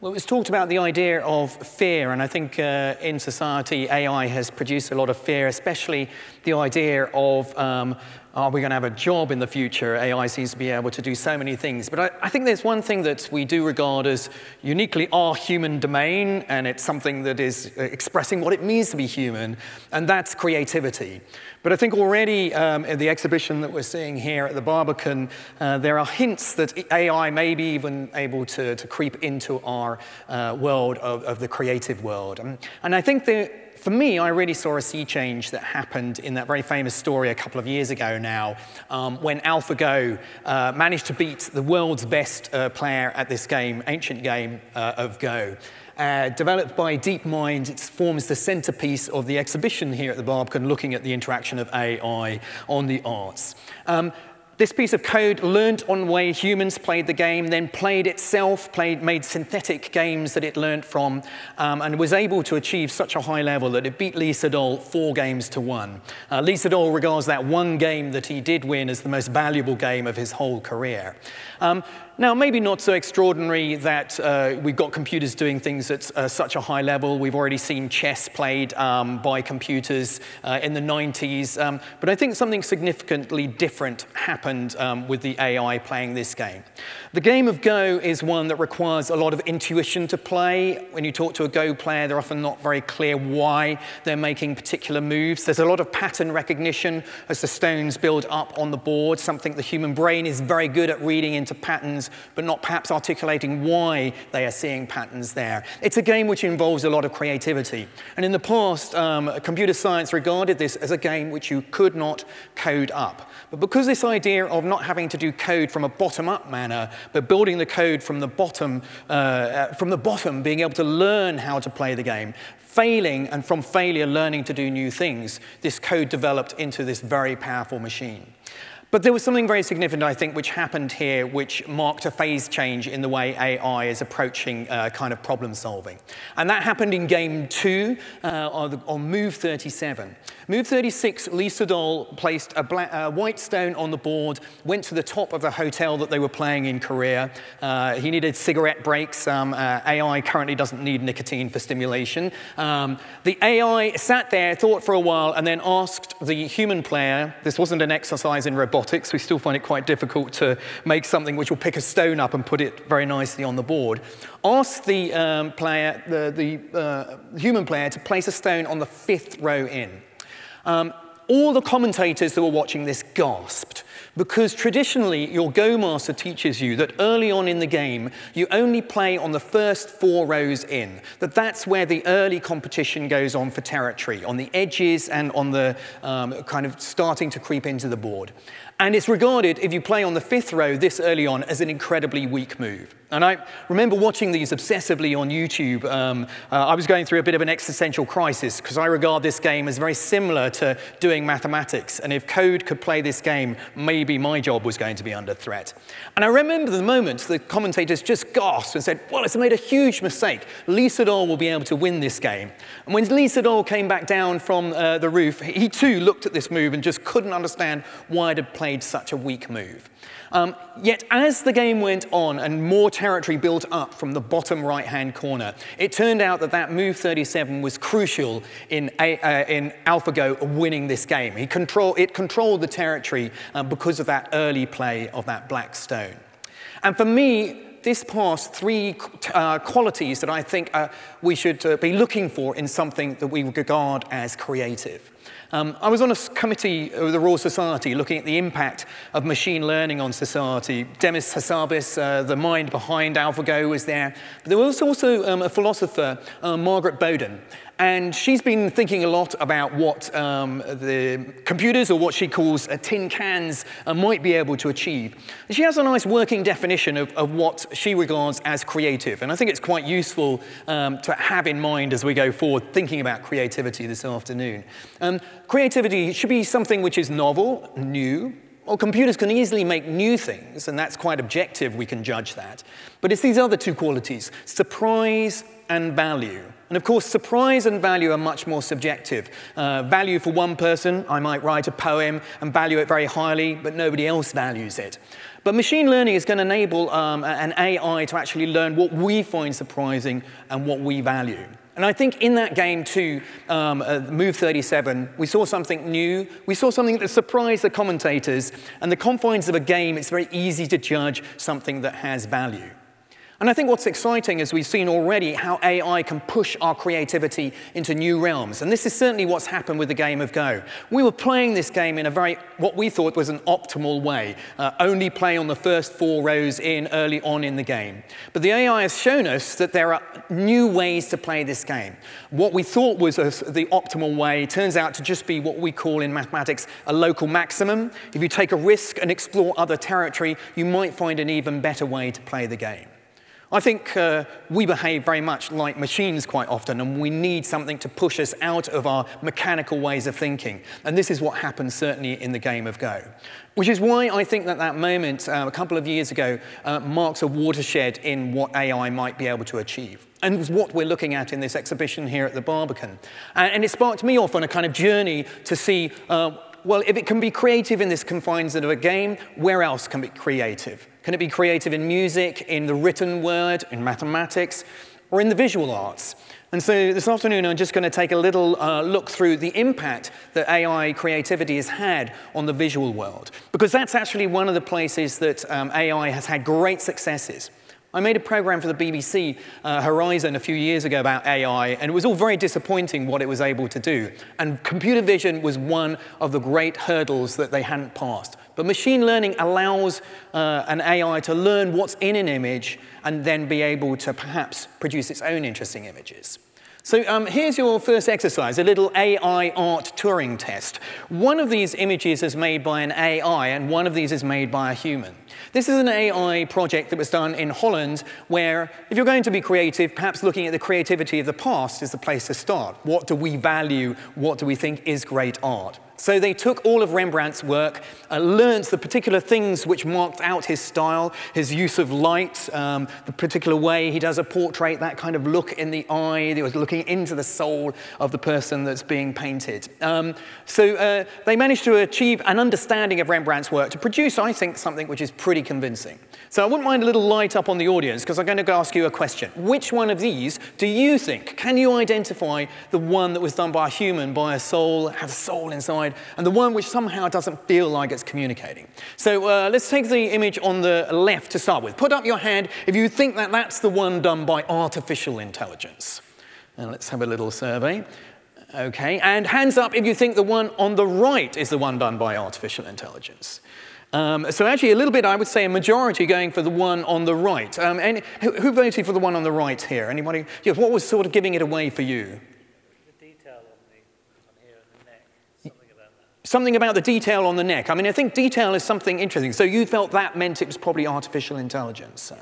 Well, it was talked about the idea of fear, and I think uh, in society, AI has produced a lot of fear, especially the idea of um, are we going to have a job in the future? AI seems to be able to do so many things. But I, I, think there's one thing that we do regard as uniquely our human domain, and it's something that is uh, expressing what it means to be human, and that's creativity. But I think already um, in the exhibition that we're seeing here at the Barbican, uh, there are hints that AI may be even able to, to creep into our uh, world of, of, the creative world. And, and I think the for me, I really saw a sea change that happened in that very famous story a couple of years ago now, um, when AlphaGo uh, managed to beat the world's best uh, player at this game, ancient game uh, of Go. Uh, developed by DeepMind, it forms the centerpiece of the exhibition here at the Barbican, looking at the interaction of AI on the arts. Um, this piece of code learned on the way humans played the game, then played itself, played, made synthetic games that it learnt from, um, and was able to achieve such a high level that it beat Lee Sedol four games to one. Uh, Lee Sedol regards that one game that he did win as the most valuable game of his whole career. Um, now, maybe not so extraordinary that uh, we've got computers doing things at uh, such a high level. We've already seen chess played um, by computers uh, in the 90s. Um, but I think something significantly different happened um, with the AI playing this game. The game of Go is one that requires a lot of intuition to play. When you talk to a Go player, they're often not very clear why they're making particular moves. There's a lot of pattern recognition as the stones build up on the board, something the human brain is very good at reading into patterns but not perhaps articulating why they are seeing patterns there. It's a game which involves a lot of creativity. And in the past, um, computer science regarded this as a game which you could not code up. But because this idea of not having to do code from a bottom-up manner, but building the code from the bottom, uh, uh, from the bottom, being able to learn how to play the game, failing and from failure learning to do new things, this code developed into this very powerful machine. But there was something very significant, I think, which happened here, which marked a phase change in the way AI is approaching uh, kind of problem solving. And that happened in game two uh, on, Move 37. Move 36, Lee Sedol placed a black, uh, white stone on the board, went to the top of the hotel that they were playing in Korea. Uh, he needed cigarette breaks. Um, uh, AI currently doesn't need nicotine for stimulation. Um, the AI sat there, thought for a while, and then asked the human player, this wasn't an exercise in robotics, robotics, we still find it quite difficult to make something which will pick a stone up and put it very nicely on the board. Ask the um, player, the, the uh, human player, to place a stone on the fifth row in. Um, all the commentators that were watching this gasped because traditionally, your Go master teaches you that early on in the game, you only play on the first four rows in, that that's where the early competition goes on for territory, on the edges and on the um, kind of starting to creep into the board. And it's regarded, if you play on the fifth row this early on, as an incredibly weak move. And I remember watching these obsessively on YouTube. Um, uh, I was going through a bit of an existential crisis because I regard this game as very similar to doing mathematics. And if code could play this game, maybe my job was going to be under threat. And I remember the moment the commentators just gasped and said, well, it's made a huge mistake. Lee Sedol will be able to win this game. And when Lee Sedol came back down from uh, the roof, he too looked at this move and just couldn't understand why it had played such a weak move. Um, yet as the game went on and more territory built up from the bottom right-hand corner, it turned out that that move 37 was crucial in, a, uh, in AlphaGo winning this game. He control, it controlled the territory uh, because of that early play of that black stone. And for me, this passed three uh, qualities that I think uh, we should uh, be looking for in something that we regard as creative. Um, I was on a committee of the Royal Society looking at the impact of machine learning on society. Demis Hassabis, uh, the mind behind AlphaGo, was there. But there was also um, a philosopher, uh, Margaret Boden, and she's been thinking a lot about what um, the computers, or what she calls uh, tin cans, uh, might be able to achieve. And she has a nice working definition of, of, what she regards as creative. And I think it's quite useful um, to have in mind as we go forward thinking about creativity this afternoon. Um, creativity should be something which is novel, new, well, computers can easily make new things, and that's quite objective, we can judge that. But it's these other two qualities, surprise and value. And of course, surprise and value are much more subjective. Uh, value for one person, I might write a poem and value it very highly, but nobody else values it. But machine learning is going to enable um, an AI to actually learn what we find surprising and what we value. And I think in that game too, um, uh, Move 37, we saw something new. We saw something that surprised the commentators. And the confines of a game, it's very easy to judge something that has value. And I think what's exciting is we've seen already how AI can push our creativity into new realms. And this is certainly what's happened with the game of Go. We were playing this game in a very, what we thought was an optimal way, uh, only play on the first four rows in early on in the game. But the AI has shown us that there are new ways to play this game. What we thought was a, the optimal way turns out to just be what we call in mathematics a local maximum. If you take a risk and explore other territory, you might find an even better way to play the game. I think uh, we behave very much like machines quite often, and we need something to push us out of our mechanical ways of thinking. And this is what happens certainly in the game of Go. Which is why I think that that moment uh, a couple of years ago uh, marks a watershed in what AI might be able to achieve. And what we're looking at in this exhibition here at the Barbican. And it sparked me off on a kind of journey to see uh, well, if it can be creative in this confines of a game, where else can it be creative? Can it be creative in music, in the written word, in mathematics, or in the visual arts? And so this afternoon, I'm just going to take a little uh, look through the impact that AI creativity has had on the visual world, because that's actually one of the places that um, AI has had great successes. I made a program for the BBC uh, Horizon a few years ago about AI, and it was all very disappointing what it was able to do. And computer vision was one of the great hurdles that they hadn't passed. But machine learning allows uh, an AI to learn what's in an image and then be able to perhaps produce its own interesting images. So um, here's your first exercise, a little AI art Turing test. One of these images is made by an AI, and one of these is made by a human. This is an AI project that was done in Holland, where if you're going to be creative, perhaps looking at the creativity of the past is the place to start. What do we value? What do we think is great art? So they took all of Rembrandt's work, uh, the particular things which marked out his style, his use of light, um, the particular way he does a portrait, that kind of look in the eye, that was looking into the soul of the person that's being painted. Um, so uh, they managed to achieve an understanding of Rembrandt's work to produce, I think, something which is pretty convincing. So I wouldn't mind a little light up on the audience because I'm going to ask you a question. Which one of these do you think, can you identify the one that was done by a human, by a soul, has a soul inside, side, and the one which somehow doesn't feel like it's communicating. So uh, let's take the image on the left to start with. Put up your hand if you think that that's the one done by artificial intelligence. And let's have a little survey. Okay, and hands up if you think the one on the right is the one done by artificial intelligence. Um, so actually, a little bit, I would say, a majority going for the one on the right. Um, and who, who, voted for the one on the right here? Anybody? Yeah, what was sort of giving it away for you? Something about the detail on the neck. I mean, I think detail is something interesting. So you felt that meant it was probably artificial intelligence.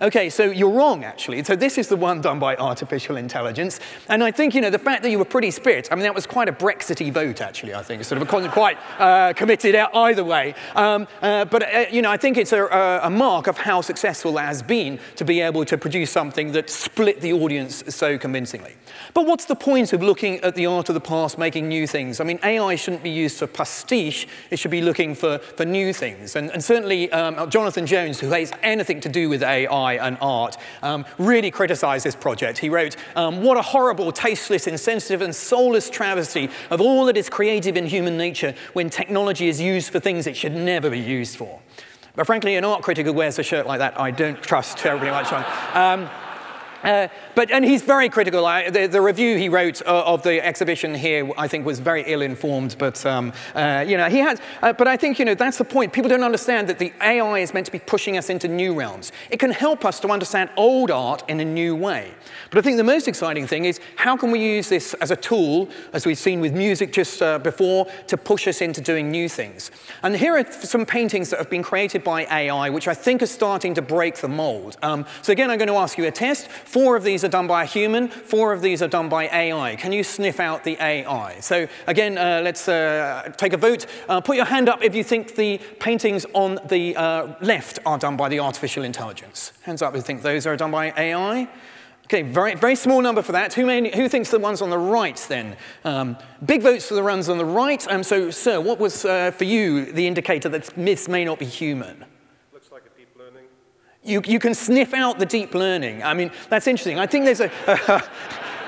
Okay, so you're wrong, actually. So this is the one done by artificial intelligence. And I think, you know, the fact that you were pretty spit, I mean, that was quite a Brexity vote, actually, I think. It's sort of a, quite uh, committed out either way. Um, uh, but, uh, you know, I think it's a, a, mark of how successful that has been to be able to produce something that split the audience so convincingly. But what's the point of looking at the art of the past, making new things? I mean, AI shouldn't be used for pastiche. It should be looking for, for new things. And, and certainly um, Jonathan Jones, who has anything to do with AI and art, um, really criticized this project. He wrote, um, what a horrible, tasteless, insensitive, and soulless travesty of all that is creative in human nature when technology is used for things it should never be used for. But frankly, an art critic who wears a shirt like that, I don't trust terribly much on. Um, uh, but, and he's very critical. I, the, the, review he wrote uh, of the exhibition here, I think, was very ill-informed. But, um, uh, you know, he has, uh, but I think, you know, that's the point. People don't understand that the AI is meant to be pushing us into new realms. It can help us to understand old art in a new way. But I think the most exciting thing is how can we use this as a tool, as we've seen with music just uh, before, to push us into doing new things. And here are some paintings that have been created by AI, which I think are starting to break the mold. Um, so again, I'm going to ask you a test. Four of these are done by a human, four of these are done by AI. Can you sniff out the AI? So again, uh, let's uh, take a vote. Uh, put your hand up if you think the paintings on the uh, left are done by the artificial intelligence. Hands up if you think those are done by AI. Okay, very, very small number for that. Who, who thinks the ones on the right then? Um, big votes for the ones on the right. Um, so, sir, what was uh, for you the indicator that this may not be human? Looks like a deep learning. You, you can sniff out the deep learning. I mean, that's interesting. I think there's a, a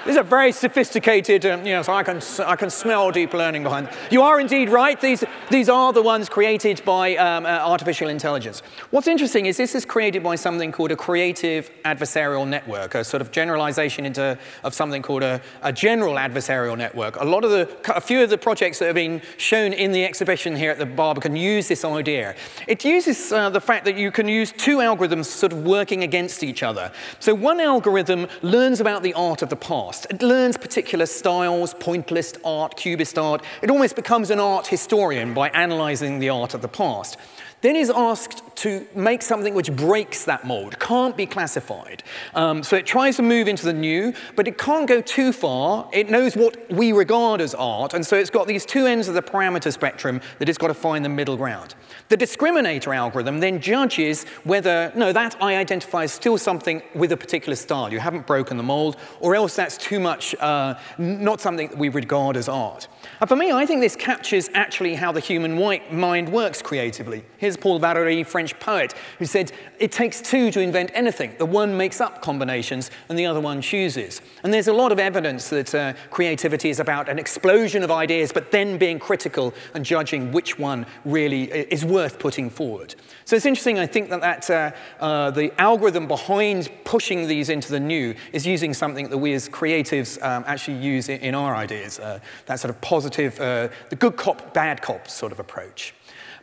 These are very sophisticated, um, you know, so I can, I can smell deep learning behind. You are indeed right. These, these are the ones created by um, uh, artificial intelligence. What's interesting is this is created by something called a creative adversarial network, a sort of generalization into, of something called a, a general adversarial network. A lot of the, a few of the projects that have been shown in the exhibition here at the Barbican use this idea. It uses uh, the fact that you can use two algorithms sort of working against each other. So one algorithm learns about the art of the past past. It learns particular styles, pointillist art, cubist art. It almost becomes an art historian by analyzing the art of the past then is asked to make something which breaks that mold, can't be classified. Um, so it tries to move into the new, but it can't go too far. It knows what we regard as art, and so it's got these two ends of the parameter spectrum that it's got to find the middle ground. The discriminator algorithm then judges whether, no, that I identify as still something with a particular style. You haven't broken the mold, or else that's too much, uh, not something that we regard as art. And for me, I think this captures actually how the human white mind works creatively. Here's Paul Valéry, French poet, who said, it takes two to invent anything. The one makes up combinations and the other one chooses. And there's a lot of evidence that uh, creativity is about an explosion of ideas, but then being critical and judging which one really is worth putting forward. So it's interesting, I think that, that uh, uh, the algorithm behind pushing these into the new is using something that we as creatives um, actually use in, in our ideas, uh, that sort of positive, uh, the good cop, bad cop sort of approach.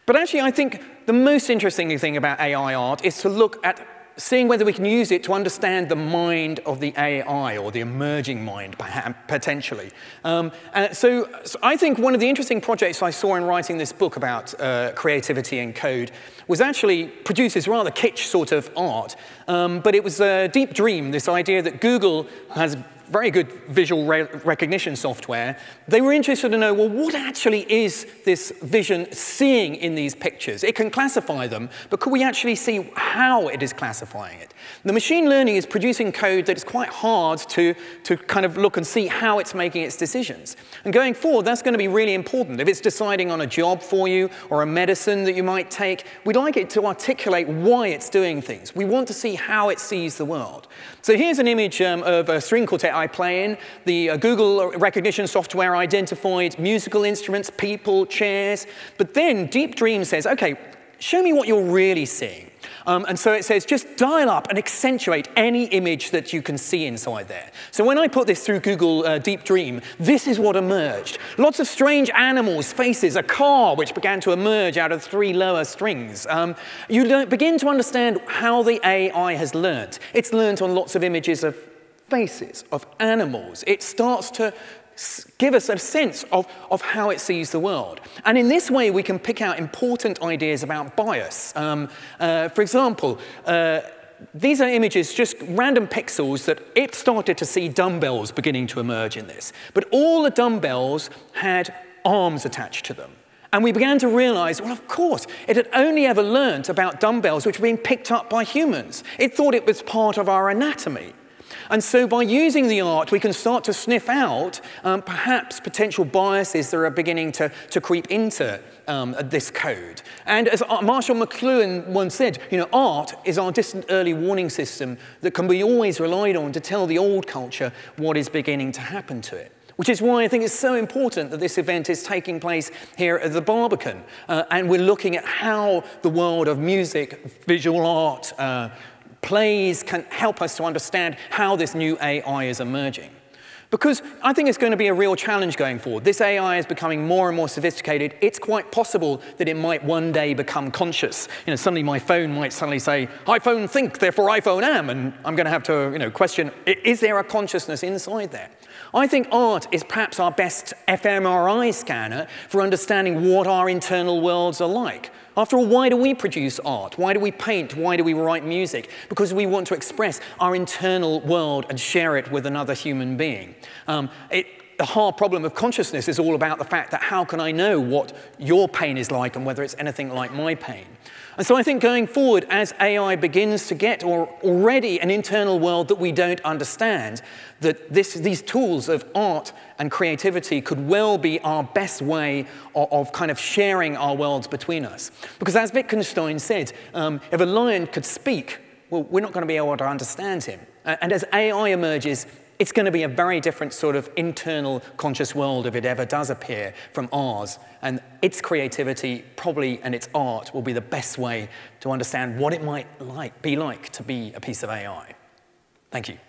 But actually, I think the most interesting thing about AI art is to look at seeing whether we can use it to understand the mind of the AI or the emerging mind, potentially. Um, and so, so, I think one of the interesting projects I saw in writing this book about uh, creativity and code was actually produces rather kitsch sort of art, um, but it was a deep dream, this idea that Google has very good visual re recognition software, they were interested to know, well, what actually is this vision seeing in these pictures? It can classify them, but could we actually see how it is classifying it? The machine learning is producing code that is quite hard to, to kind of look and see how it's making its decisions. And going forward, that's going to be really important. If it's deciding on a job for you or a medicine that you might take, we'd like it to articulate why it's doing things. We want to see how it sees the world. So here's an image um, of a string quartet I play in. The uh, Google recognition software identified musical instruments, people, chairs. But then Deep Dream says, OK, show me what you're really seeing. Um, and so it says, just dial up and accentuate any image that you can see inside there. So when I put this through Google uh, Deep Dream, this is what emerged. Lots of strange animals, faces, a car which began to emerge out of three lower strings. Um, you begin to understand how the AI has learnt. It's learnt on lots of images of faces, of animals. It starts to give us a sense of, of how it sees the world. And in this way, we can pick out important ideas about bias. Um, uh, for example, uh, these are images, just random pixels that it started to see dumbbells beginning to emerge in this. But all the dumbbells had arms attached to them. And we began to realize, well, of course, it had only ever learnt about dumbbells which were being picked up by humans. It thought it was part of our anatomy. And so by using the art, we can start to sniff out um, perhaps potential biases that are beginning to, to creep into um, this code. And as Marshall McLuhan once said, you know, art is our distant early warning system that can be always relied on to tell the old culture what is beginning to happen to it. Which is why I think it's so important that this event is taking place here at the Barbican. Uh, and we're looking at how the world of music, visual art, uh, plays can help us to understand how this new AI is emerging. Because I think it's going to be a real challenge going forward. This AI is becoming more and more sophisticated. It's quite possible that it might one day become conscious. You know, suddenly my phone might suddenly say, iPhone think, therefore iPhone am, and I'm going to have to you know, question, is there a consciousness inside there? I think art is perhaps our best fMRI scanner for understanding what our internal worlds are like. After all, why do we produce art? Why do we paint? Why do we write music? Because we want to express our internal world and share it with another human being. Um, it, the hard problem of consciousness is all about the fact that how can I know what your pain is like and whether it's anything like my pain? And so I think going forward, as AI begins to get or already an internal world that we don't understand, that this, these tools of art and creativity could well be our best way of, of kind of sharing our worlds between us. Because as Wittgenstein said, um, if a lion could speak, well, we're not going to be able to understand him. And as AI emerges, it's going to be a very different sort of internal conscious world if it ever does appear from ours. And its creativity, probably, and its art will be the best way to understand what it might like, be like to be a piece of AI. Thank you.